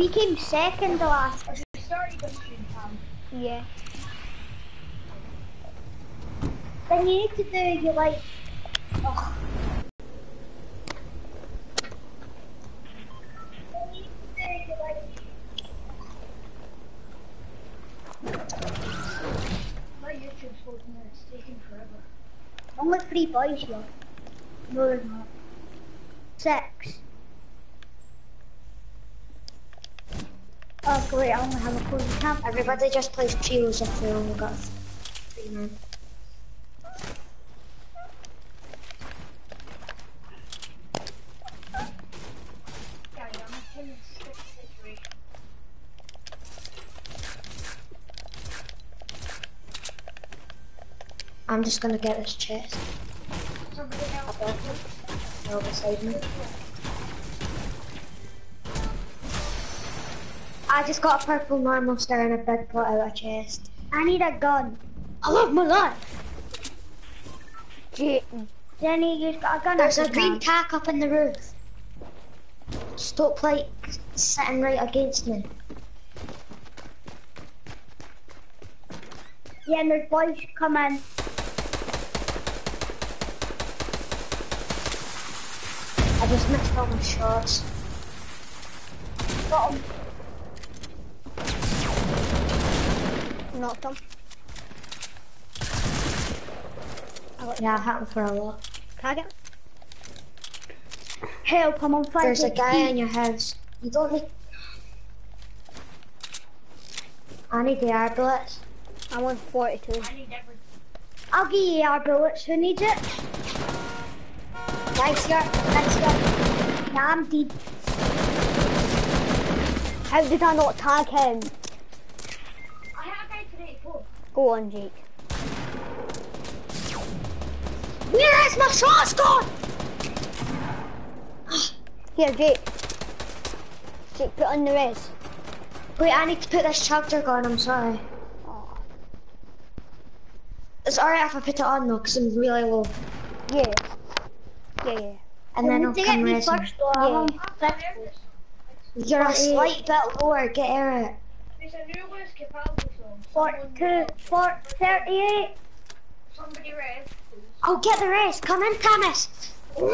He came second last. You started the stream, Tom. Yeah. Then you need to do you like. Oh. You do you like. My YouTube's holding it. It's taking forever. Only three boys here. No, there's not. Six. Oh great, I only have a closing camp. Everybody just plays trios if they only got three men. Yeah, yeah, I'm in six situation. I'm just gonna get this chest. Somebody else. Beside me. I just got a purple normal star and a big pot out of chest. I need a gun. I love my life. Jake. Jenny, you've got a gun. There's a green tack up in the roof. Stop like sitting right against me. Yeah, and there's boys coming. I just missed all my shots. Got 'em. Knocked him. Yeah, I hit him for a lot. Tag it. Help, I'm on fire. There's a guy in your house. You don't need. I need the air bullets. I'm on 42. I need everything. I'll give you our bullets. Who needs it? Nice here, nice here. Nah, I'm deep. How did I not tag him? I had a guy today, too. Go on, Jake. Where is my shots gone? Ah, here, Jake. Jake, put on the res. Wait, I need to put this charger on, I'm sorry. Oh, It's alright if I put it on though, because I'm really low. yeah. Yeah, yeah. And then I'll get come me res me. first, though. I'm on There six. is- You're a slight bit lower, get Eric. There's a new Capaldi song. Four, two, four, 38. Somebody read. I'll get the rest, come in Thomas. Woo!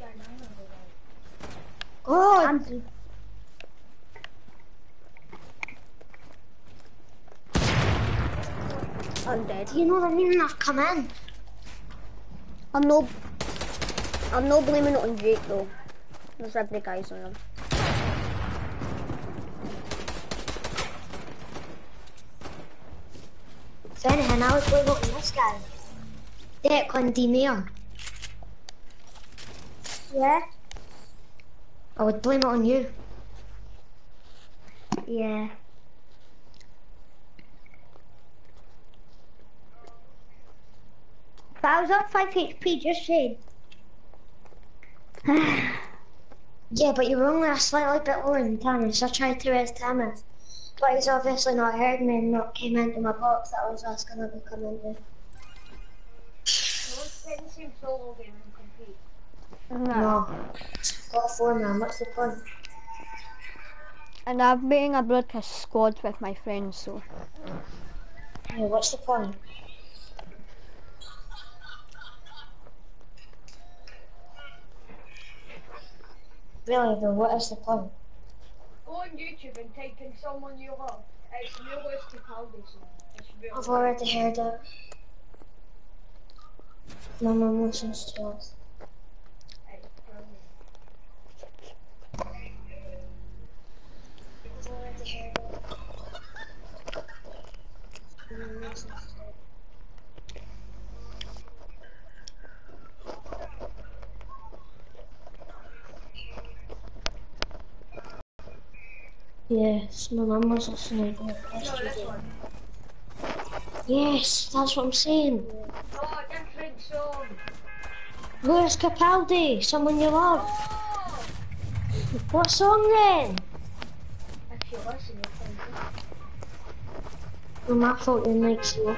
Yeah, no, no, no. Oh, I'm dead. I'm dead. you know the meaning of come in? I'm no... I'm no blaming it on Jake, though. There's every guys on him. Anything, I er it on this guy. Declan D. Mayor. Yeah? I would blame it on you. Yeah. If I was on 5 HP, just saying. Yeah, but you were only a slightly bit lower than Thomas. I tried to rest Thomas. But he's obviously not heard me and not came into my box that I was asking him to come into. No one's playing the same solo game and compete. No. Got a four man, what's the point? And I'm being a broadcast squad with my friends, so... Yeah, what's the point? Really though, what is the point? Go on YouTube and type in someone you love. It's new Lewis Capaldi song. Real. I've already heard it. My mum listens to it. Yes, my mum was listening to it yesterday. Yes, that's what I'm saying. Oh, Where's Capaldi? Someone you love. Oh. What song then? If you you can. Well, I thought you might slow.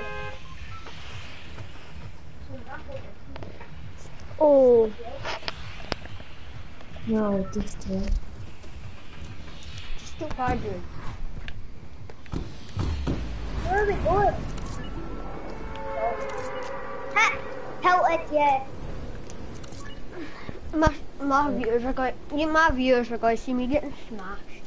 Oh. No, detail. 500. Where are we going? Ha! Help! it, yeah. My, my viewers are going, my viewers are going to see me getting smashed.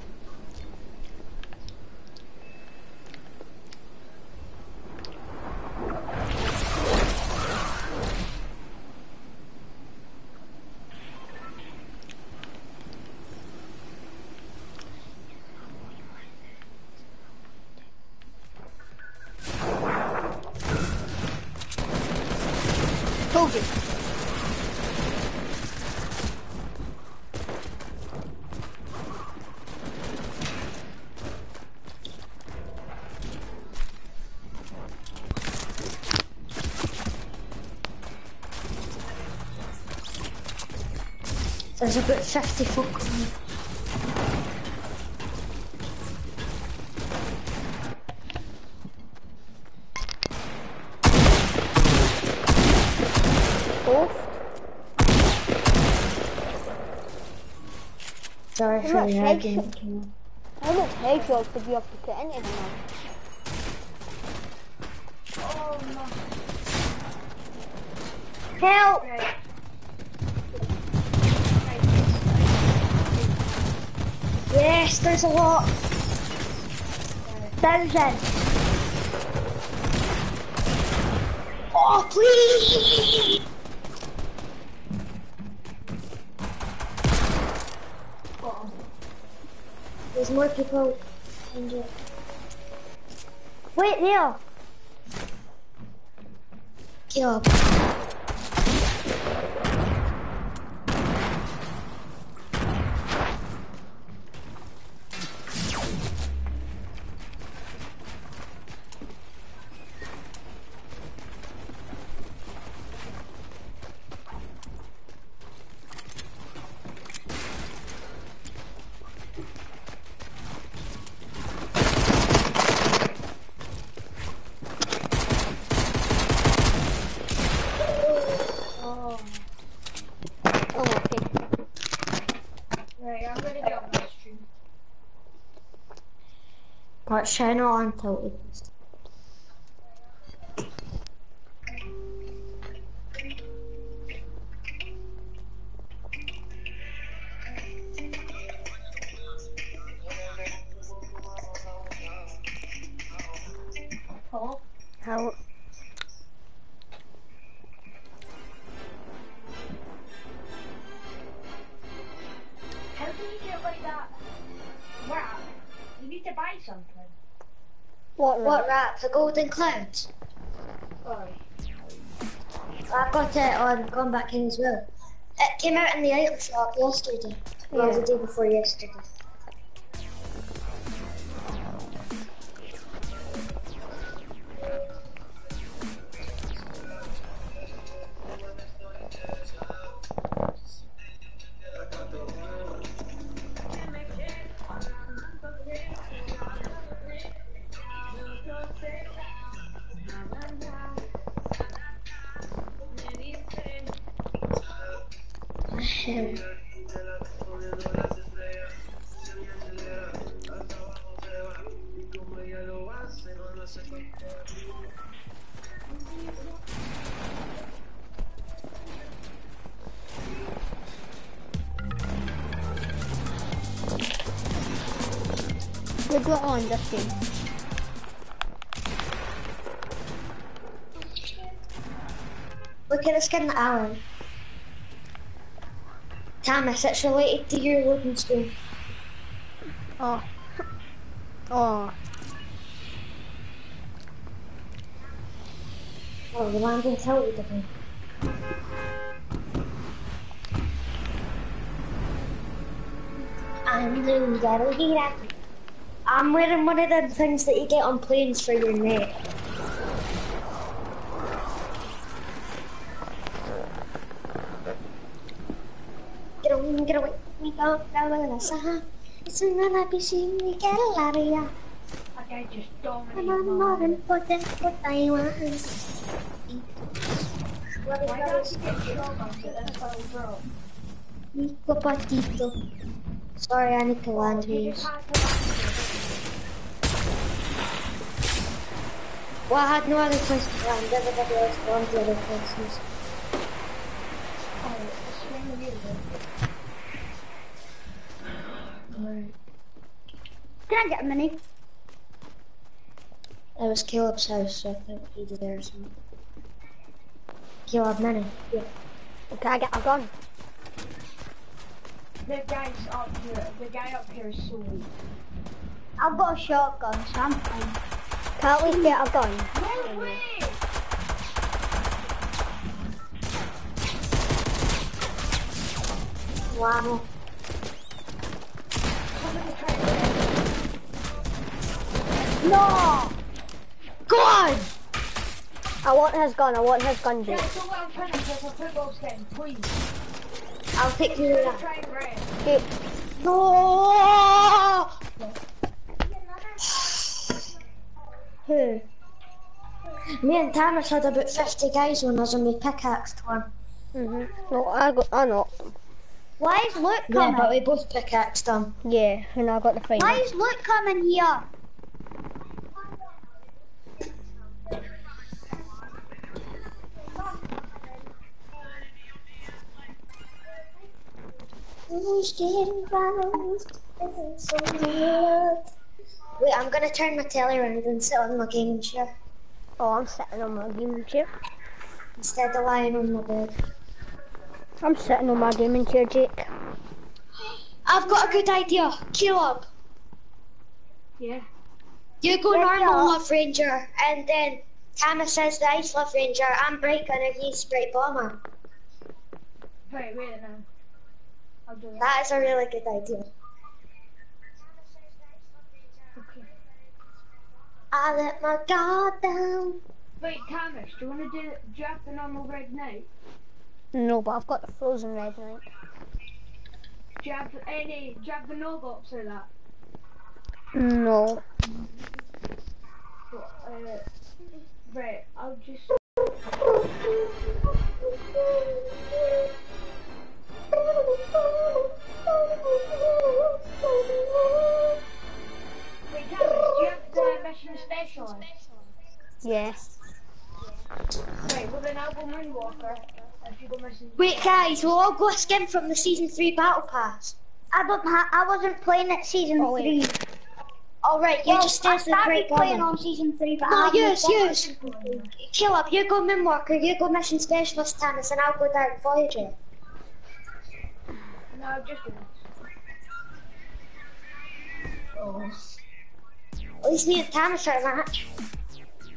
There's about 50 folk coming. Sorry I'm for not the shaking. argument. Kim. How much headshots did you have to put in it now? Oh no. Help! Right. Yes, there's a lot. Thousand. Oh, please! There's more people. Wait there. Caleb. Oh. Oh, okay. Right, I'm gonna get on my stream. Watch channel until tilted. The Golden Clouds? Oh. I got it on Gone Back In as well. It came out in the item shop yesterday. Well, Yeah. the day before yesterday. We got on this game. Look at the skin of Alan. Thomas, it's related to your loading screen. Oh. Oh. Oh, the landing tilted again. I'm Lou Daddle I'm wearing one of them things that you get on planes for your neck. Get away, get away. We don't know the sun. It's gonna be seen, we get a lot of ya. Guy just I'm dominated on my more important what I. Nico Patito. Sorry, I need to land You these. just had to land Well, I had no other place to land. Everybody else landed the other places. Oh, it's swinging you. Can I get a mini? It was Caleb's house, so I think he did there or something. Caleb Mini. Yeah. Okay, I get a gun? The guy's up here. The guy up here is so weak. I've got a shotgun, so I'm fine. Can't we get a gun? No way! Wow. Somebody try to No! Go on! I want his gun. I want his gun, Yeah, Jake. so what I'm trying to do is a football skin, please. I'll take you to that. Try and red. Jake, No! Who? Me and Thomas had about 50 guys on us and we pickaxed one. mhm. No, I got. I him. Why is Luke Yeah, coming? but we both pickaxed them. Yeah, and I got the final. Why is Luke coming here? Who's getting round? So good. Wait, I'm gonna turn my telly around and sit on my gaming chair Oh, I'm sitting on my gaming chair. instead of lying on my bed. I'm sitting on my gaming chair, Jake. I've got a good idea. Caleb, Yeah. you go Yeah, normal Caleb. Love Ranger, and then Thomas says the Ice Love Ranger. I'm Breaker and he's Brite Bomber. Wait, wait a I'll do that. That is a really good idea. Okay. I let my guard down. Wait, Thomas, do you want to do, do you have the normal red knight? No, but I've got the frozen red knight. Do you have any, do you have the no box or that? No. Uh, right, I'll just, wait, Thomas, do you have the mission specialist? Yeah. Right, well then I'll go Moonwalker. If you go missing. Wait, guys, we'll all go a skin from the season three battle pass. I don't ha- I wasn't playing it season Oh, wait. three. All right, you Well, just stay I as the started Bright playing on season three, but No, I haven't use, finished. use. Caleb, you go Moonwalker, you go Mission Specialist, Thomas, and I'll go Dark Voyager. No, just. Oh. At least me and Thomas are a match.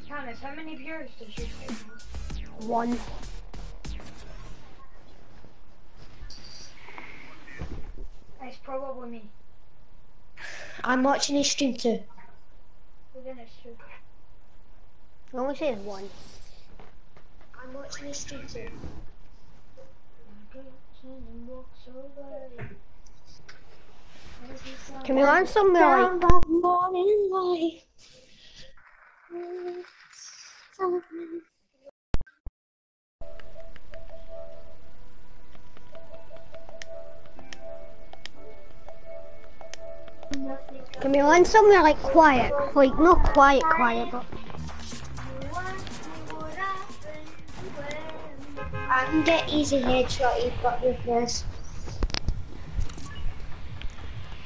Thomas, how many viewers does you stream have? One. It's probably me. I'm watching his stream too. Then it's true. It only says one. I'm watching his stream too. Can we learn somewhere like morning light. Can we land somewhere like quiet? Like not quiet, quiet, but I can get easy headshot, but with this.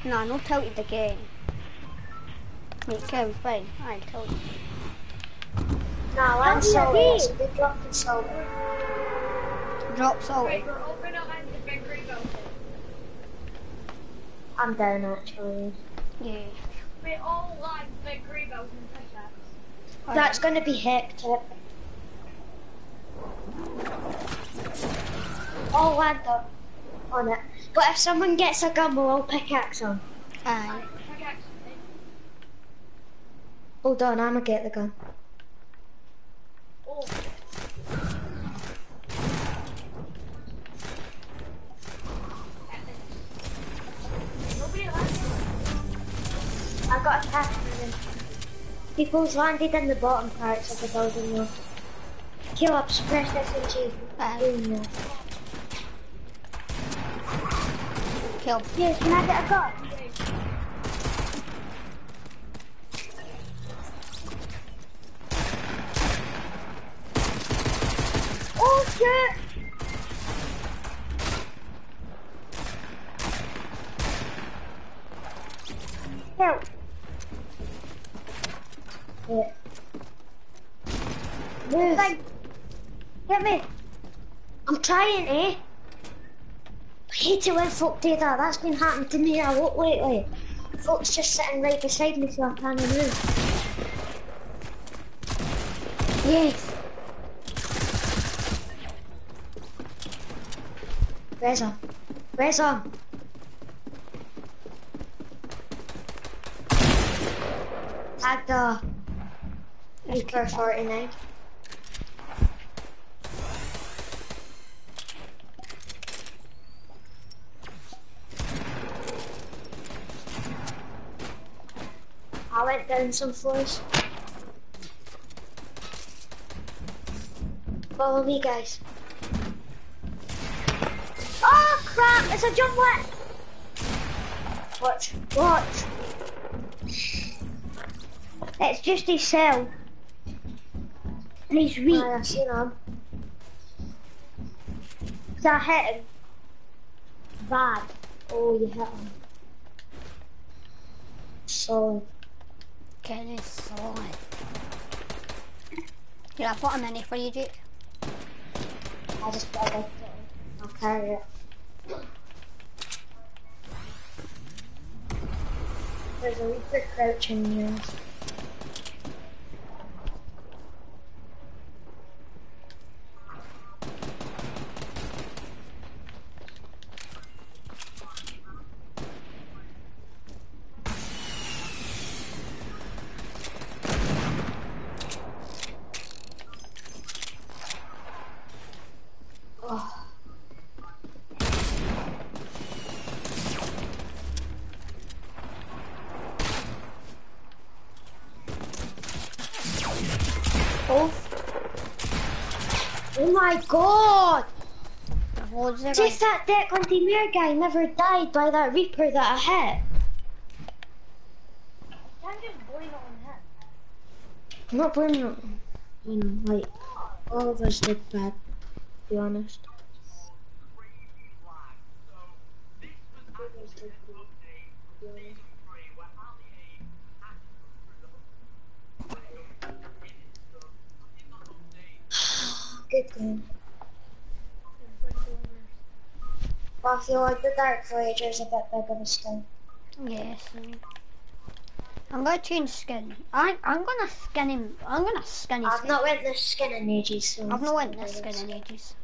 nah, not tilted again. Wait, Kevin, fine. I tilted. Nah, that's Don't be a silver. bee. So they dropped the silver. Drop salt. Right, we're open up into the big green building. I'm down actually. Yeah. We all like big green building push-ups. That's gonna be hectic. I'll land on it. But if someone gets a gun, we'll all pickaxe them. Aye. Hold on, I'ma get the gun. Oh. I got attacked by them. People's landed in the bottom parts of the building though. Kill up, suppress. Aye. Boom, Kill. Yes, can I get a gun? Oh shit! Help! Yeah. Move. Like, get me! I'm trying, eh? Hate it when folk do that. That's been happening to me a lot lately. Folks just sitting right beside me so I can't move. Yes. Where's on? Where's on? Tag the Reaper 49. Down some floors. Follow me, guys. Oh crap! It's a jump lit! Watch, watch. It's just his cell. And he's weak. Aye, I seen him. So I hit him. Bad. Oh, you hit him. Solid. Kenny solid. Here, I put a mini for you, Jake. I just got it. I'll carry it. There's a Reaper crouching near us. Oh. Both. oh my god! There's loads of Just that Declan Demir guy never died by that Reaper that I hit. I'm just on him. I'm not blaming it. You know, like, all of us did bad, to be honest. Game. Well, I feel like the Dark Voyager is a bit big of a skin. Yes. I'm gonna change skin. I I'm gonna skin him. I'm gonna skin his I've skin. not went this skin in ages, so I've not went this skin in ages.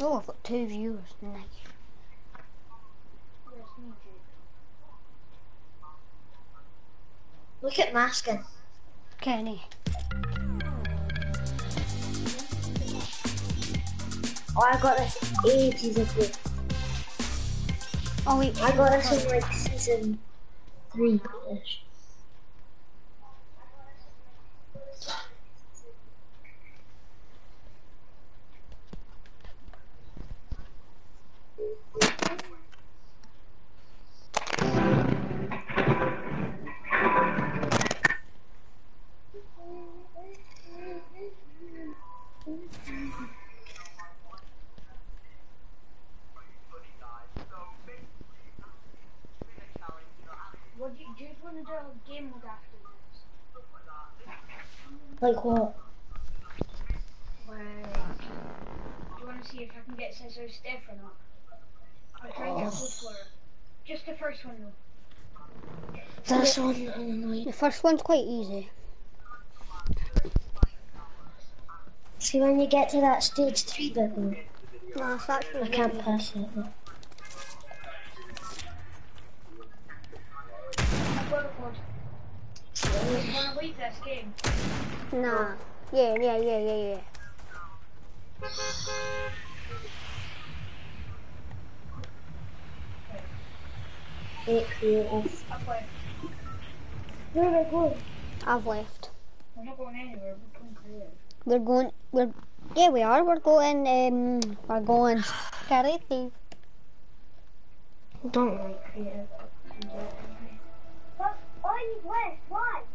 Oh, I've got two viewers. Nice. Yes, me, Jake. Look at my skin. Kenny. Oh, I got this ages ago. Oh wait. I got this in like season three-ish. What do you, do you just want to do a game mode afterwards? Like what? Where do you want to see if I can get Scissor Stiff or not? I'll try and get code for it. Just the first one though. That's the, one annoying. The first one's quite easy. See when you get to that stage three bit though, No, it's actually I can't pass it. though. Want to leave this game? Nah. Yeah, yeah, yeah, yeah, yeah. Eight creative. I've left. Where are we going? I've left. We're not going anywhere. We're going career. We're going. We're yeah, we are. We're going. Um, we're going. Karate. Don't like creative. But I'm west.